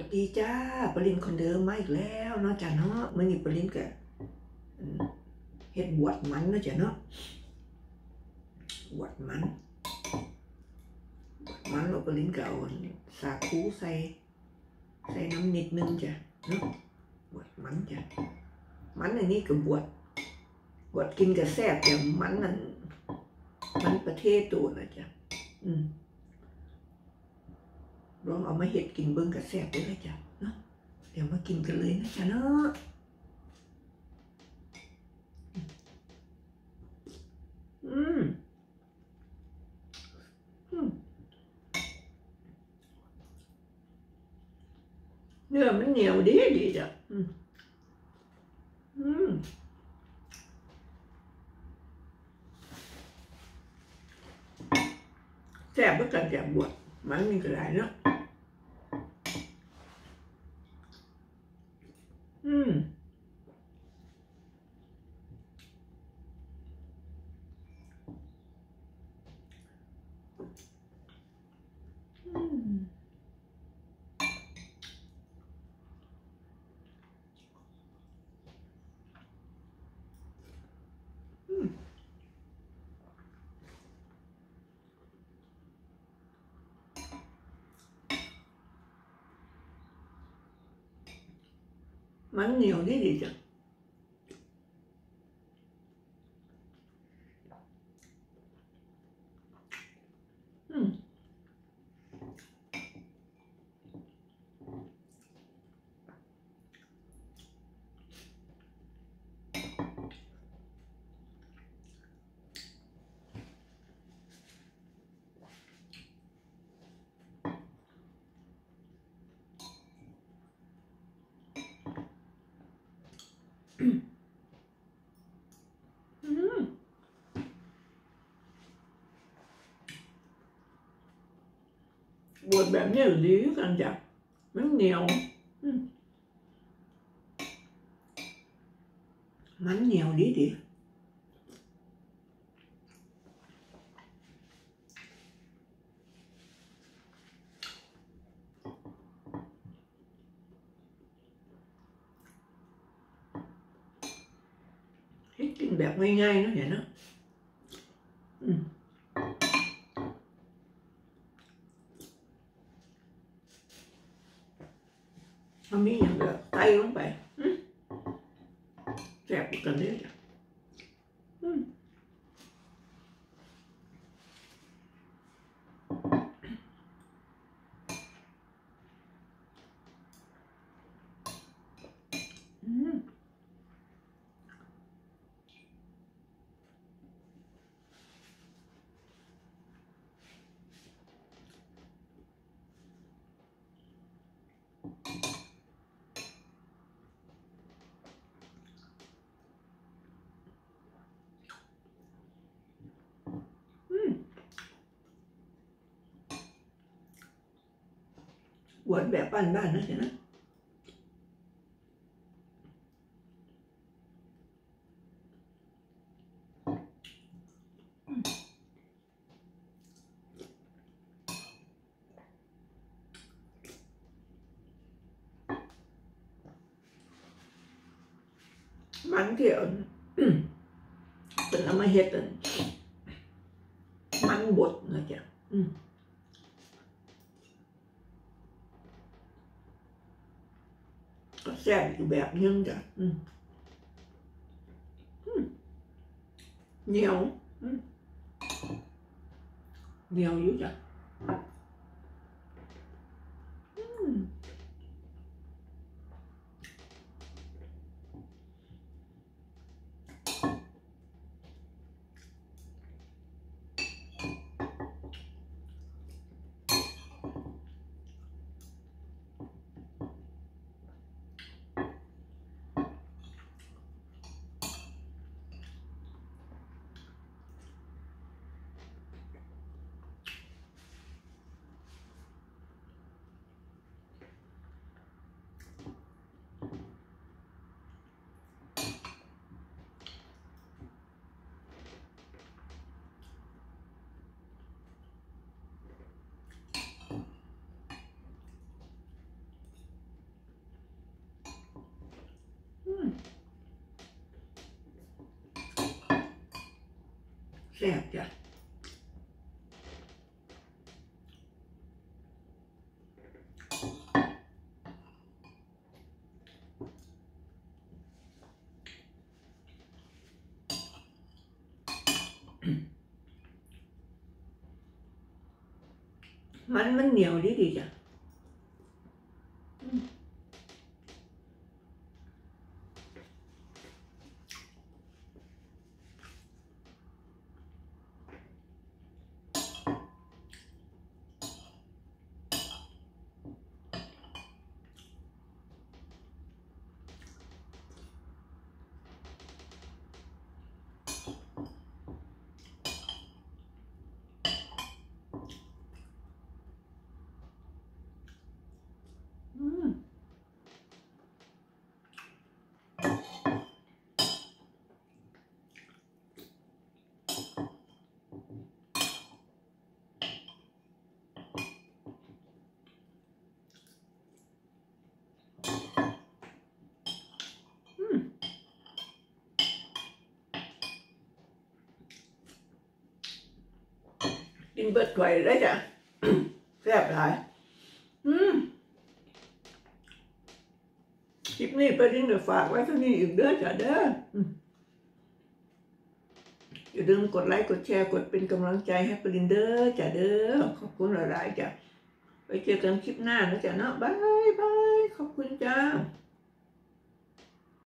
วัสดีจ้าปรินคนเดิมมาอีกแล้วเนาะจ้ะเนาะมื่อนี้ปรินกับเฮ็ดบวชมันเนาะจ้ะเนาะบวชมันบวชมันเราปรินก็เอาสาคูใส่ใส่น้ำนิดนึงจ้ะเนาะบวชมันจ้ะมันอันนี้ก็บวชบวชกินกับแซ่บจ้ะมันนั่นมันประเทศตัวนะจ้ะอืม ลองเอามาเห็ดกินเบิ้งกับแซ่บด้วยนะจ๊ะเนาะเดี๋ยวมากินกันเลยนะจ๊ะเนาะอืมอืมเนื้อมันเหนียวดีดีจ้ะอืมอืมแซ่บเพื่อกันแซ่บบวชมันมีกระไรเนาะ Hmm. 蛮牛力的，讲 vuol bene il lì cangia mình nhiều mắn nhiều lý đi hết kinh bẹp ngay ngay nó vậy đó. Ừ. A minha, tá caiu um pé. Hum? Quer puta é candeia? Quên bẹp anh ba nữa thì nó. Mắn kia tình nó mới hết tình mắn bột nữa kìa. Ừ. ก็แซ่บอีกแบบนึงจ้ะอืมอืมเหนียวอืมเหนียวอยู่จ้ะ Seyahat ya. Mắn mắn nhiều đi thì chẳng กินเบิดถ้วยได้จ้ะแซ่บหลายอืมคลิปนี้ประเด็นเดี๋ยวฝากไว้เท่านี้อีกเด้อจ้ะเด้ออย่าลืมกดไลค์กดแชร์กดเป็นกำลังใจให้ปรินเด้อจ้ะเด้อขอบคุณหลายๆจ้ะไปเจอกันคลิปหน้านะจ้ะเนาะบายบายขอบคุณจ้า